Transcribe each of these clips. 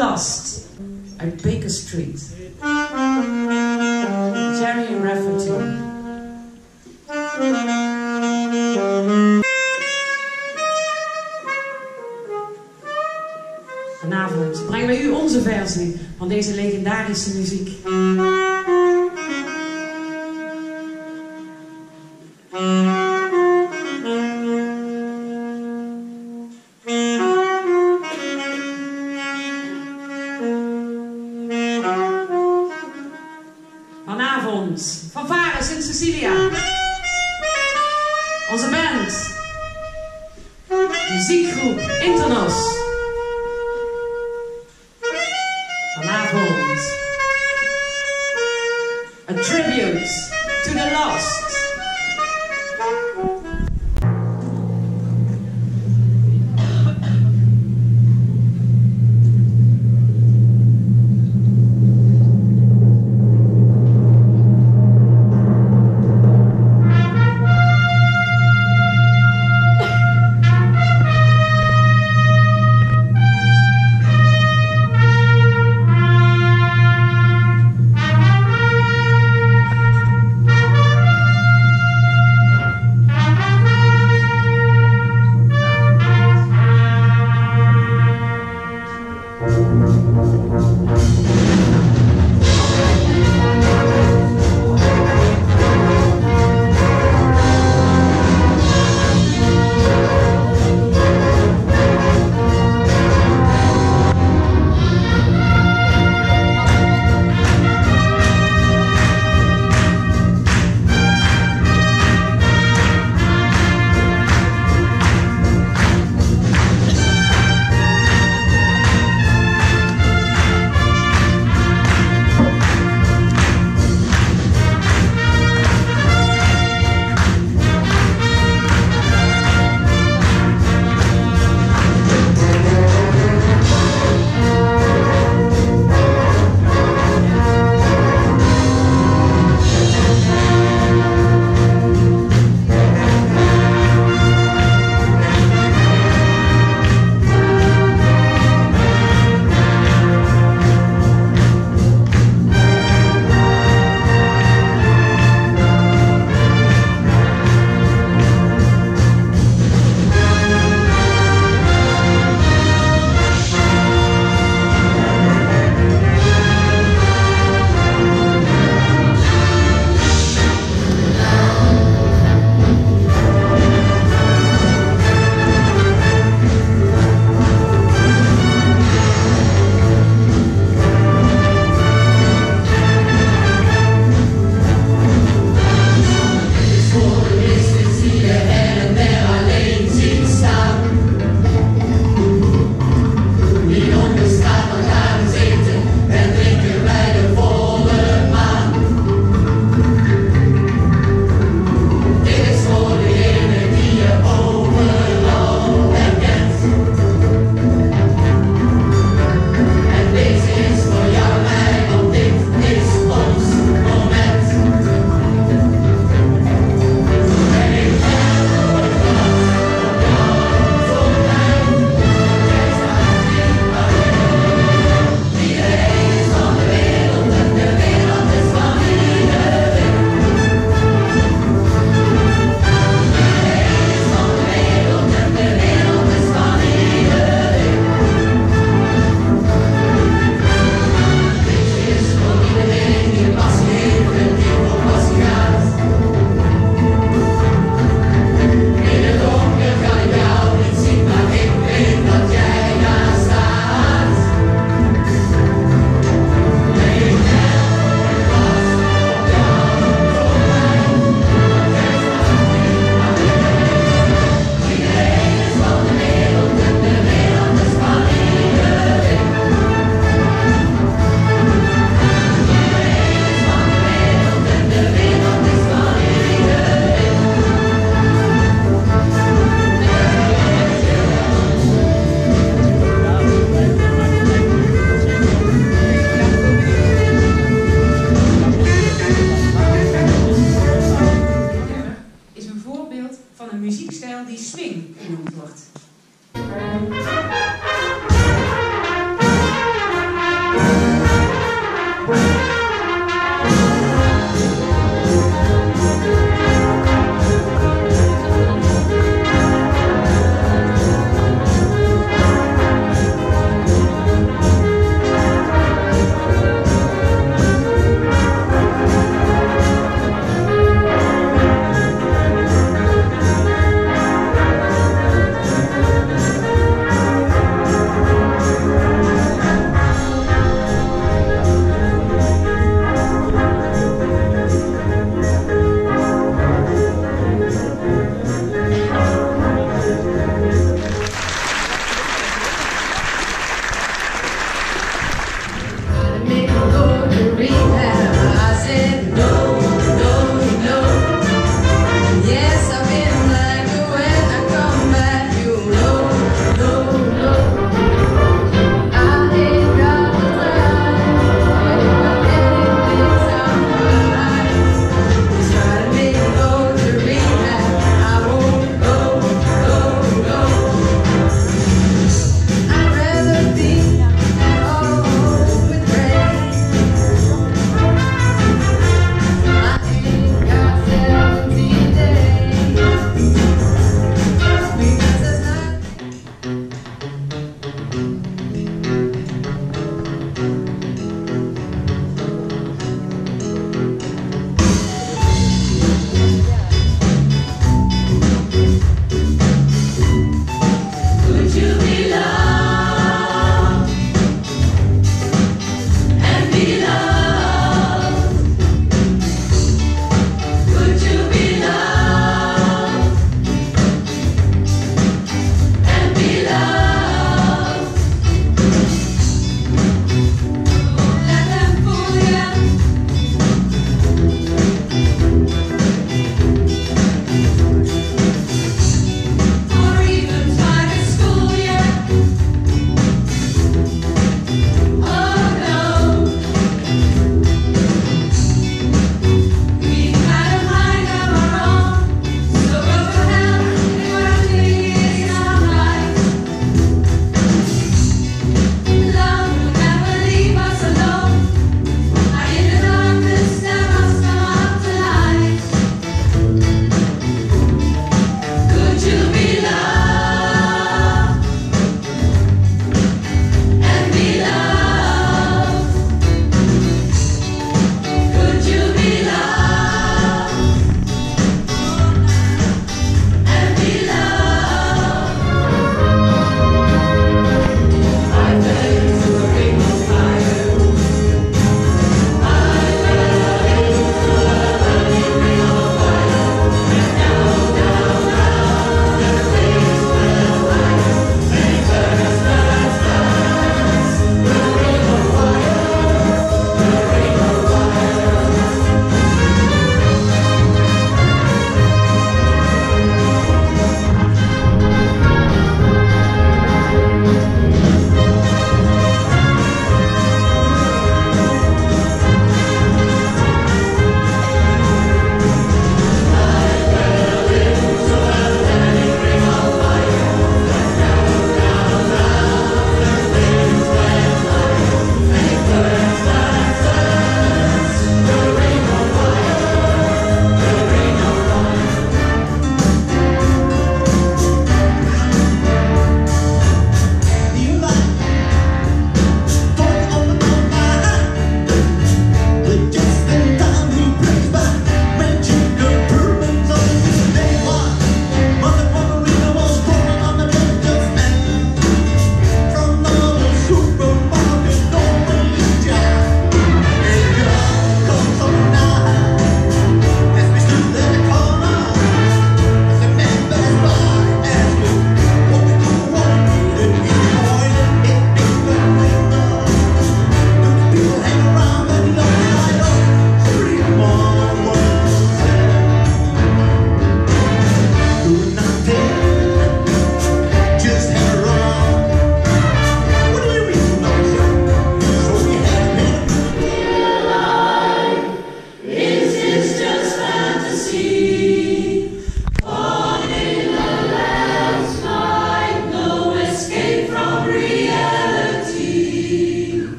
Lost. Uit Baker Street. Jerry Rafferty. Vanavond brengen we u onze versie van deze legendarische muziek.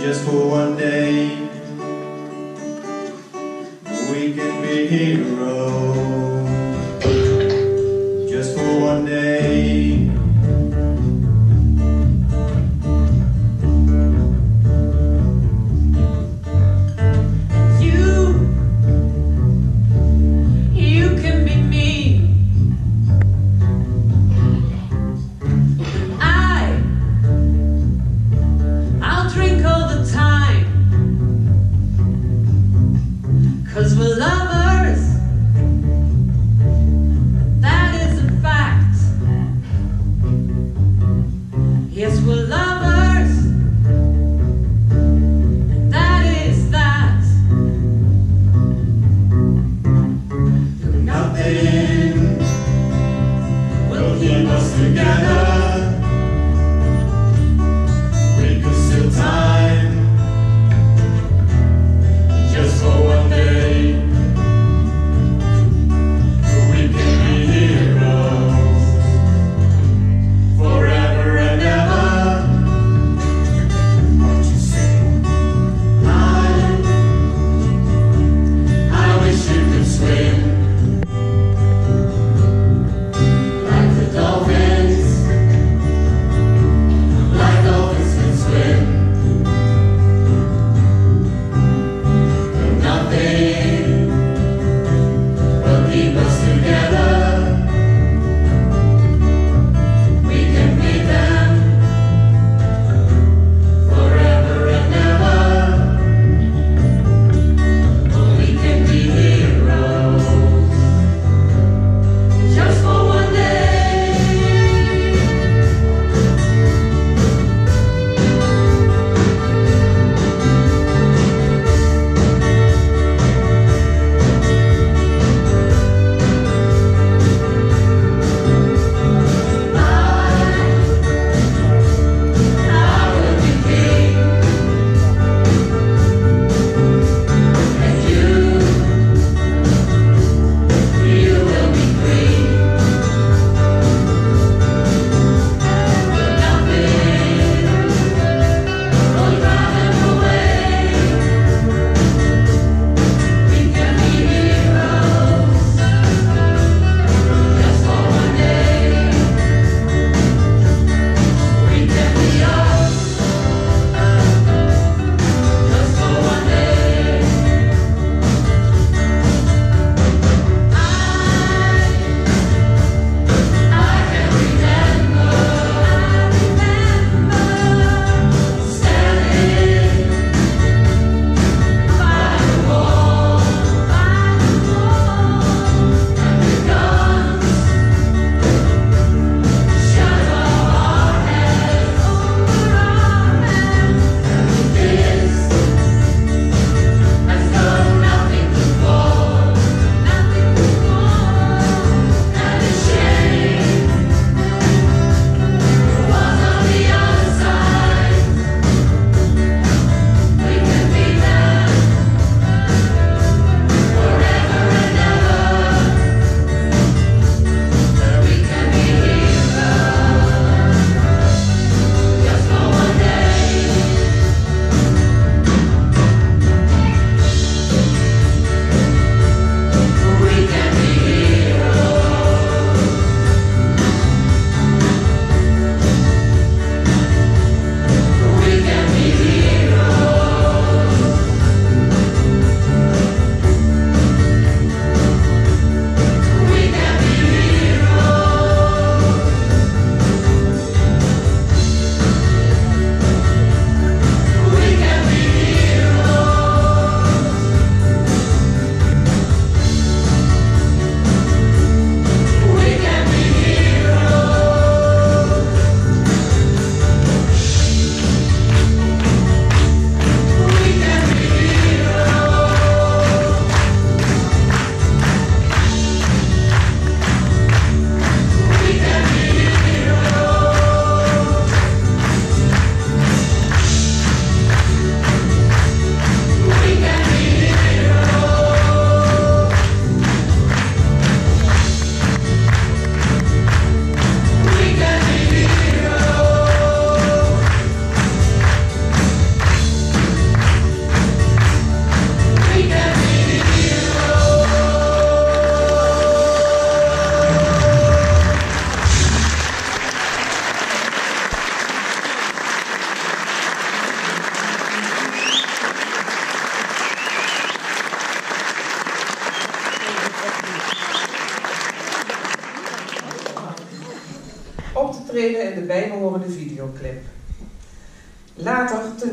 Just for one day. We can be heroes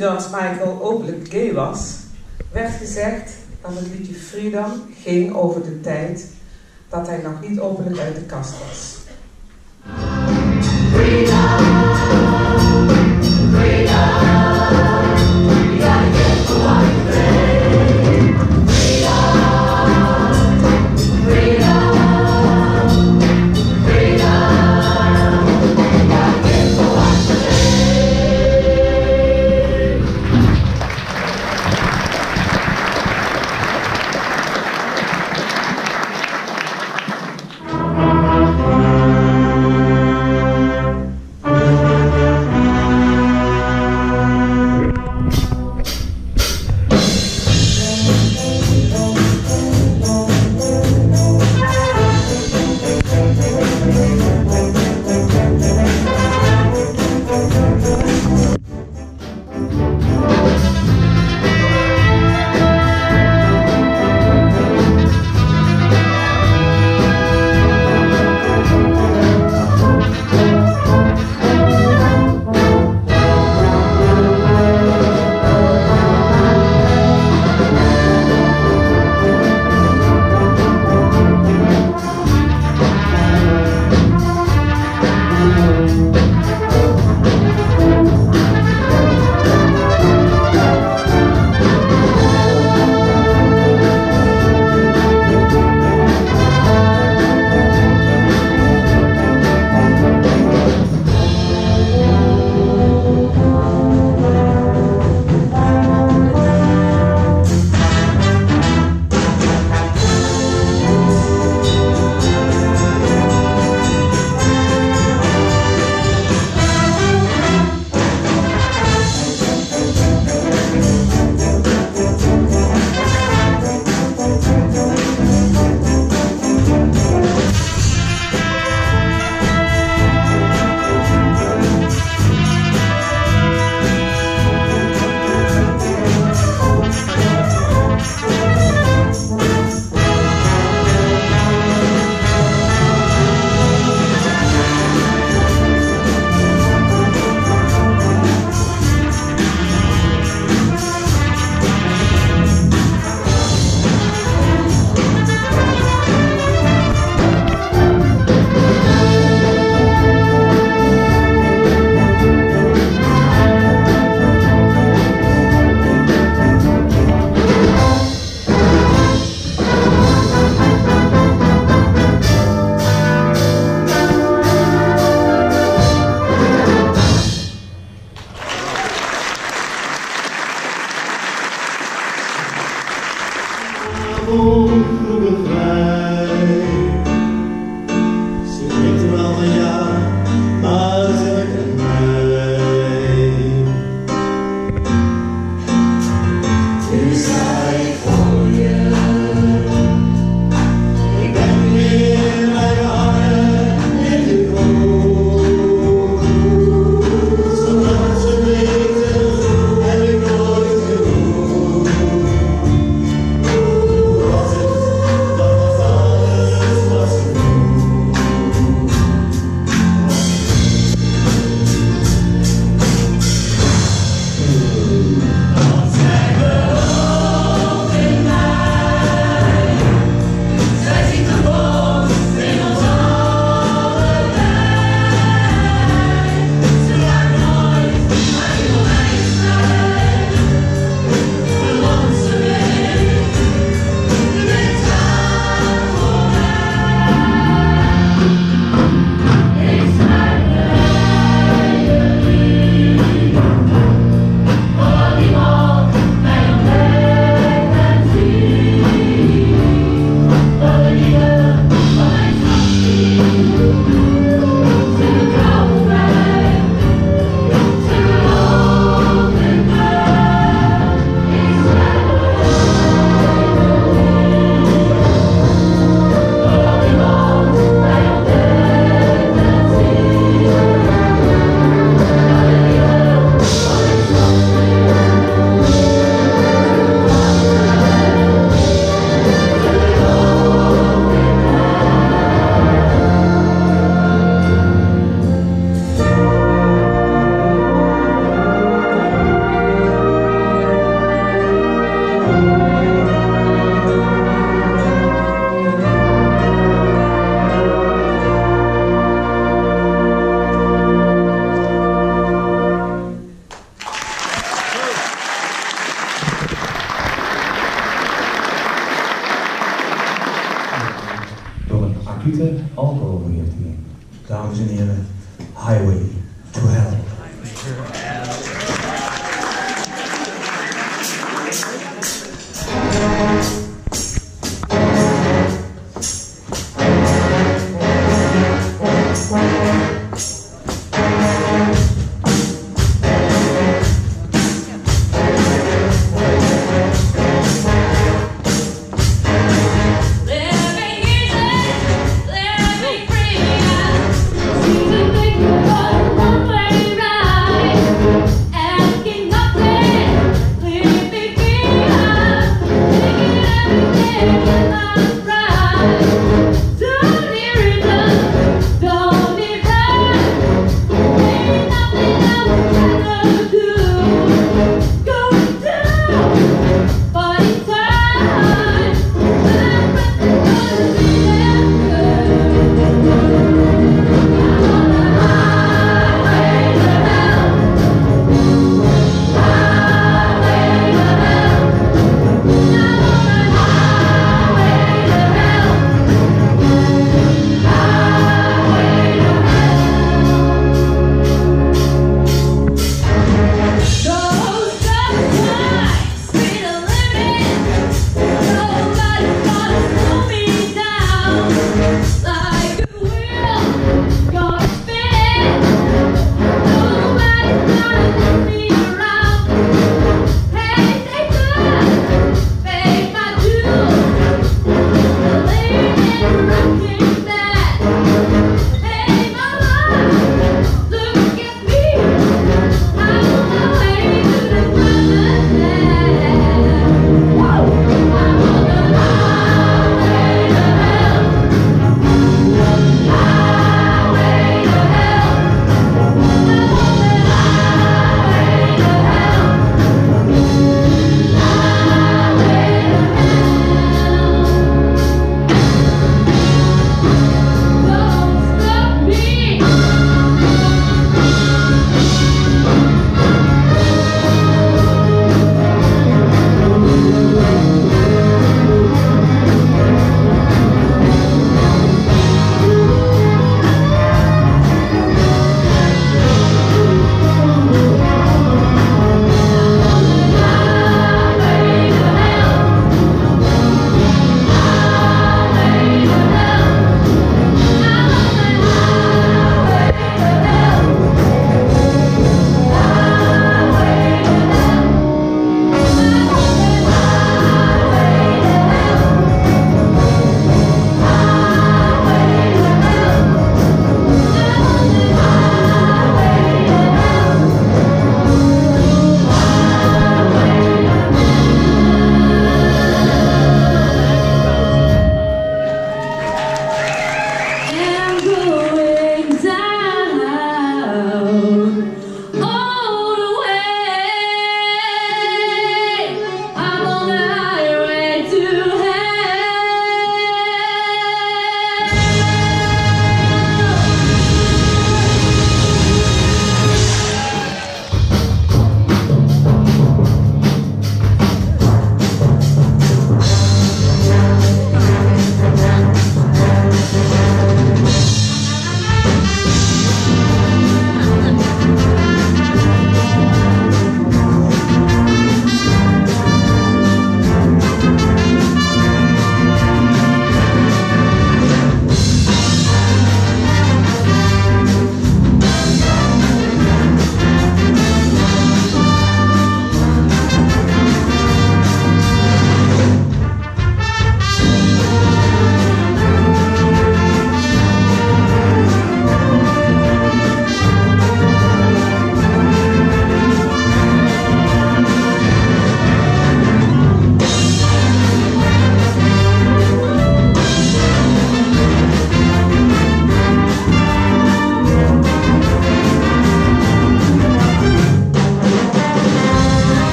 George Michael openlijk gay was, werd gezegd dat het liedje Freedom ging over de tijd dat hij nog niet openlijk uit de kast was. Freedom.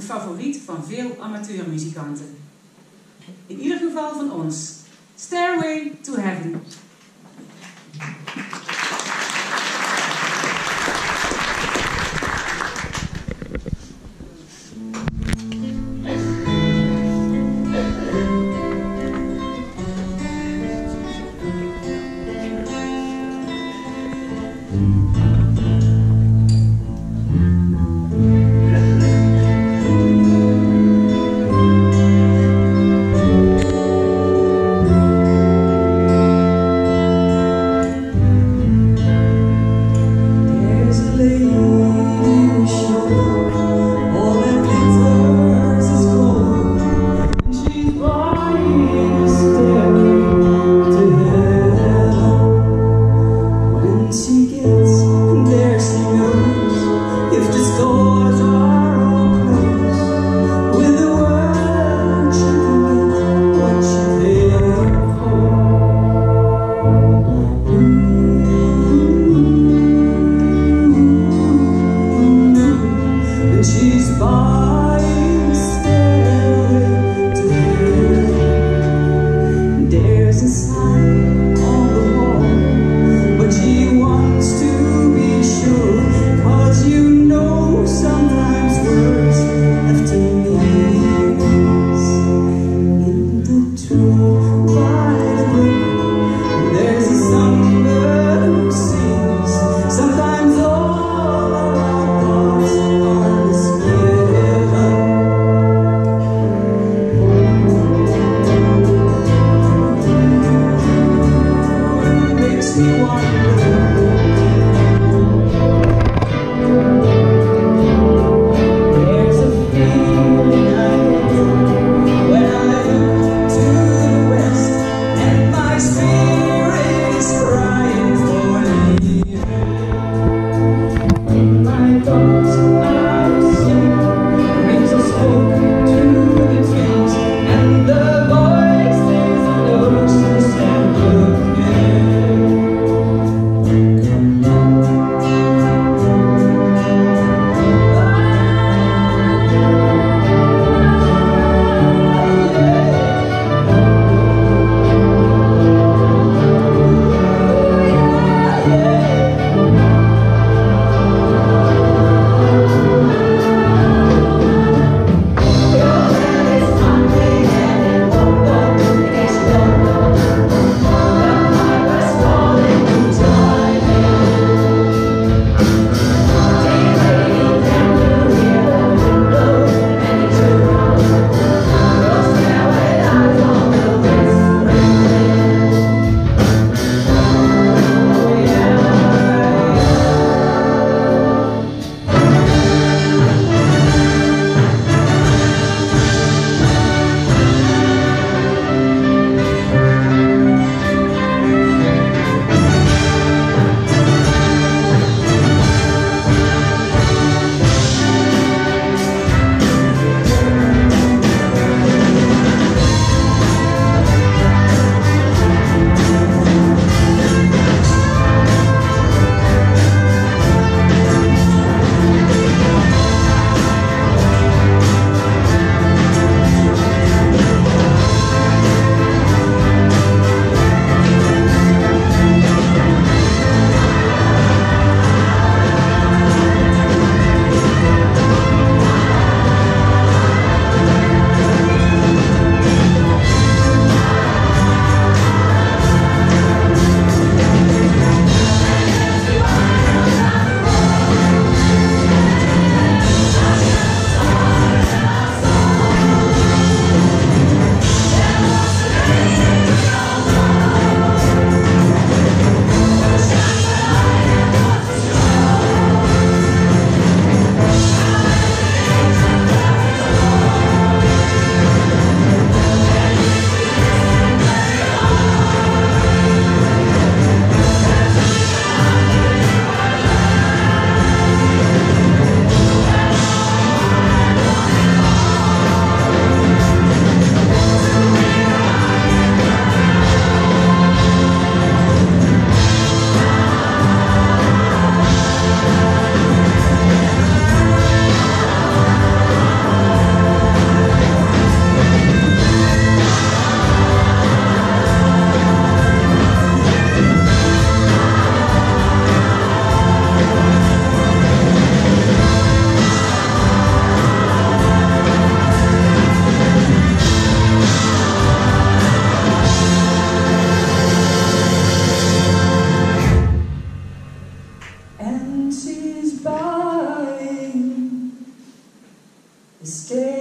een favoriet van veel amateurmuzikanten. In ieder geval van ons. Stairway to Heaven.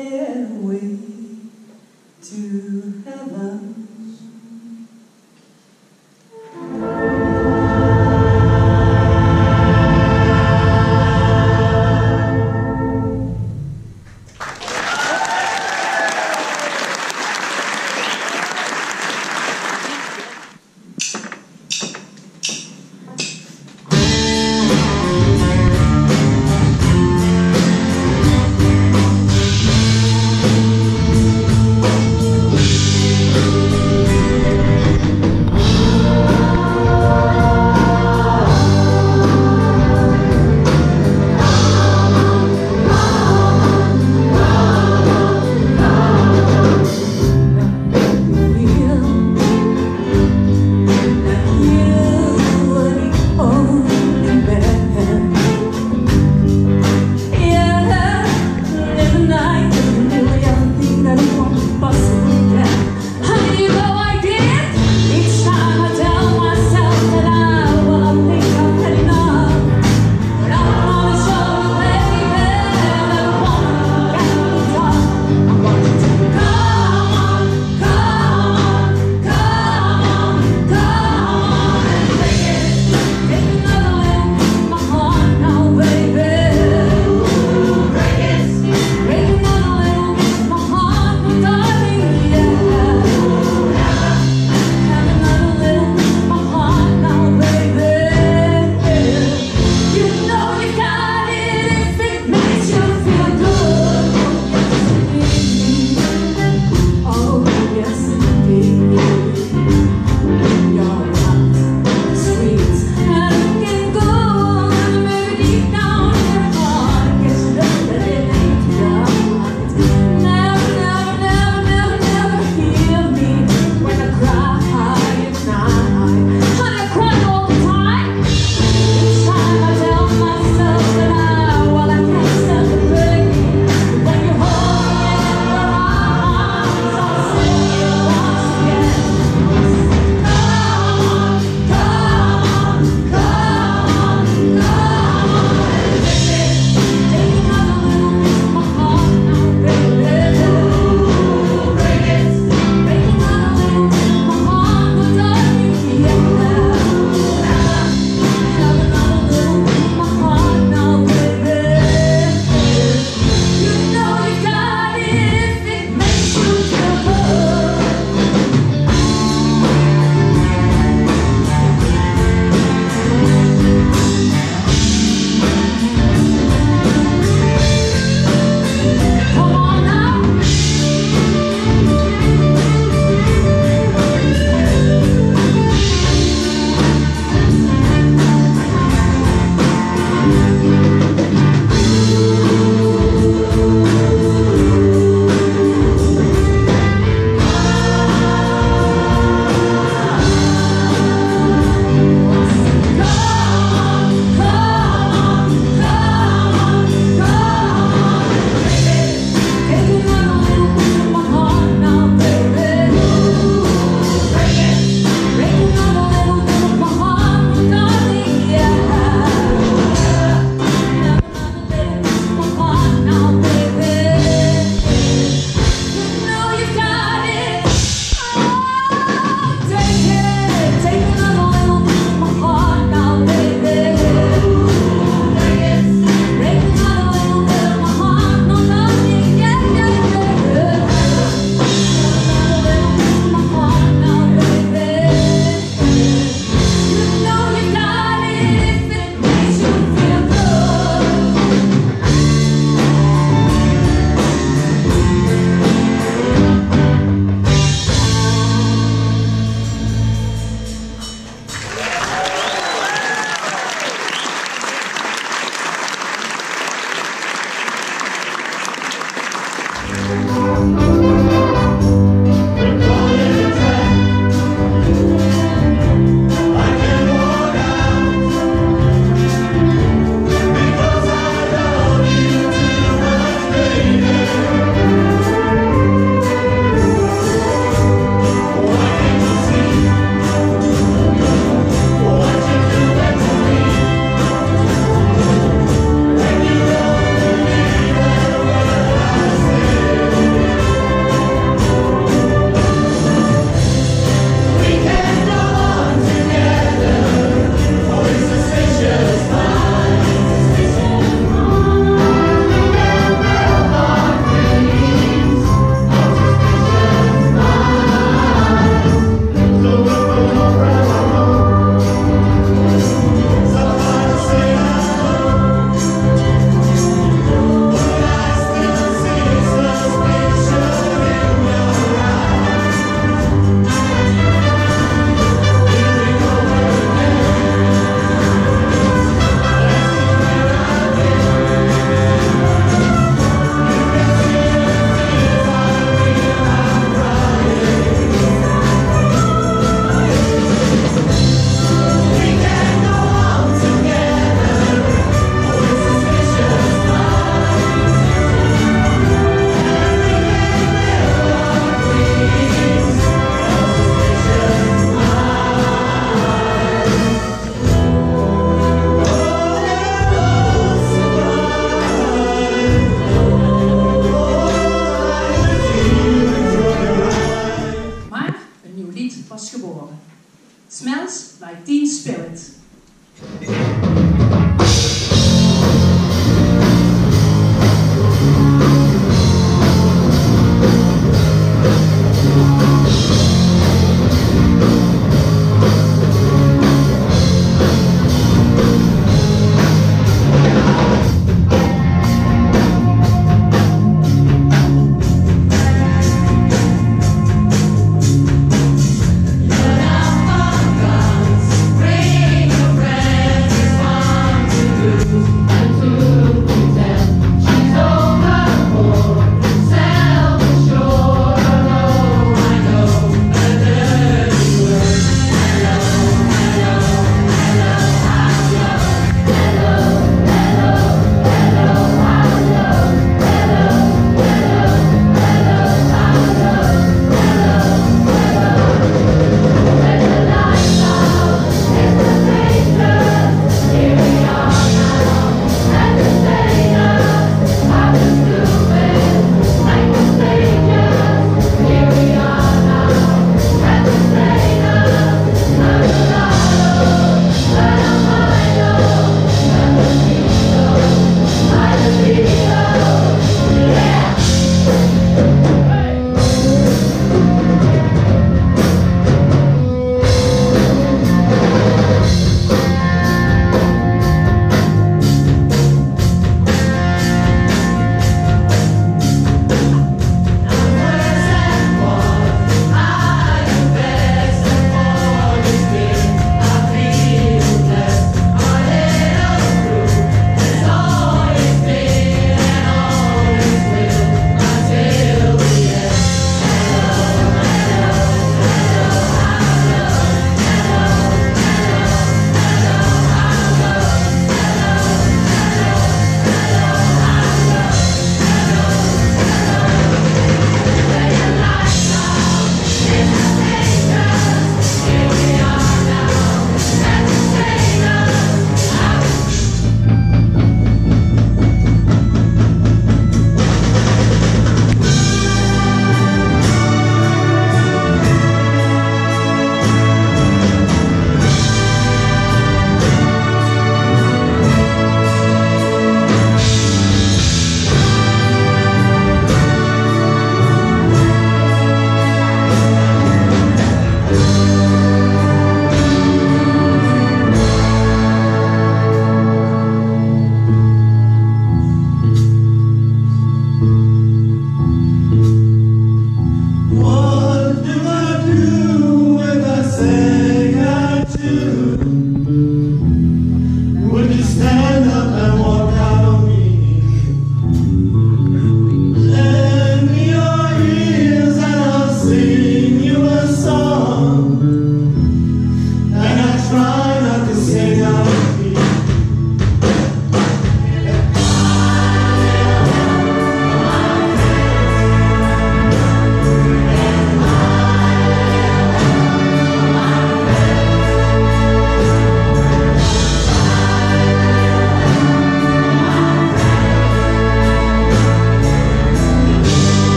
can we to heaven?